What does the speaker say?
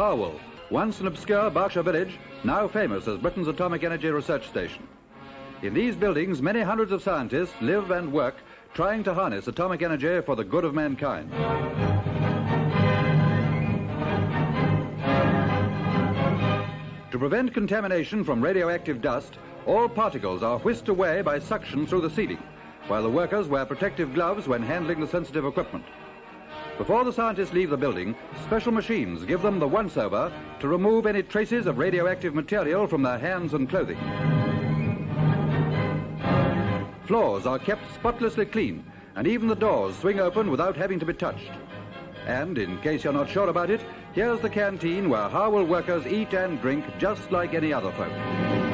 Harwell, once an obscure Berkshire village, now famous as Britain's atomic energy research station. In these buildings, many hundreds of scientists live and work trying to harness atomic energy for the good of mankind. To prevent contamination from radioactive dust, all particles are whisked away by suction through the ceiling, while the workers wear protective gloves when handling the sensitive equipment. Before the scientists leave the building, special machines give them the once-over to remove any traces of radioactive material from their hands and clothing. Floors are kept spotlessly clean, and even the doors swing open without having to be touched. And in case you're not sure about it, here's the canteen where Harwell workers eat and drink just like any other folk.